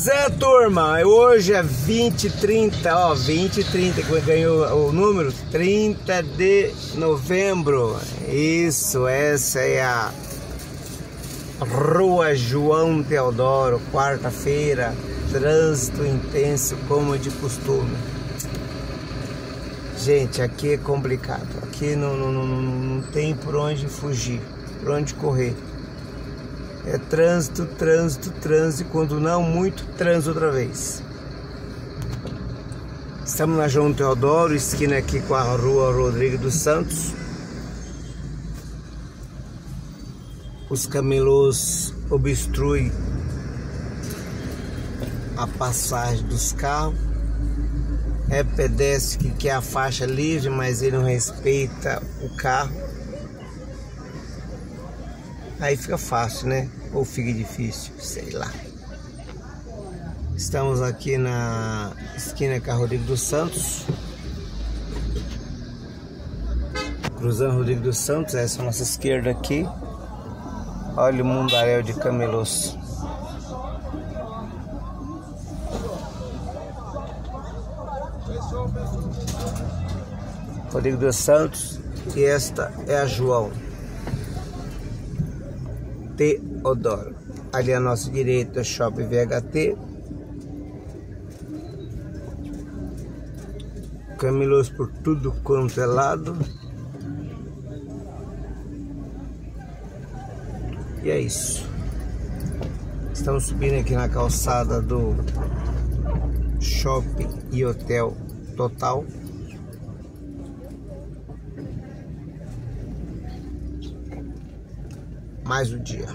Pois é, turma, hoje é 20 30, ó, 20 30, que ganhou o número 30 de novembro. Isso, essa é a Rua João Teodoro, quarta-feira, trânsito intenso como de costume. Gente, aqui é complicado, aqui não, não, não, não tem por onde fugir, por onde correr. É trânsito, trânsito, trânsito, quando não, muito trânsito outra vez. Estamos na João Teodoro, esquina aqui com a rua Rodrigo dos Santos. Os camelôs obstruem a passagem dos carros. É pedestre que quer a faixa livre, mas ele não respeita o carro. Aí fica fácil, né? Ou fica difícil, sei lá. Estamos aqui na esquina com Rodrigo dos Santos. Cruzando Rodrigo dos Santos, essa é a nossa esquerda aqui. Olha o mundaréu de camelos. Rodrigo dos Santos e esta é a João. Teodoro. Ali à nossa direita, Shopping VHT. Camilos por tudo quanto é lado. E é isso. Estamos subindo aqui na calçada do Shopping e Hotel Total. mais um dia.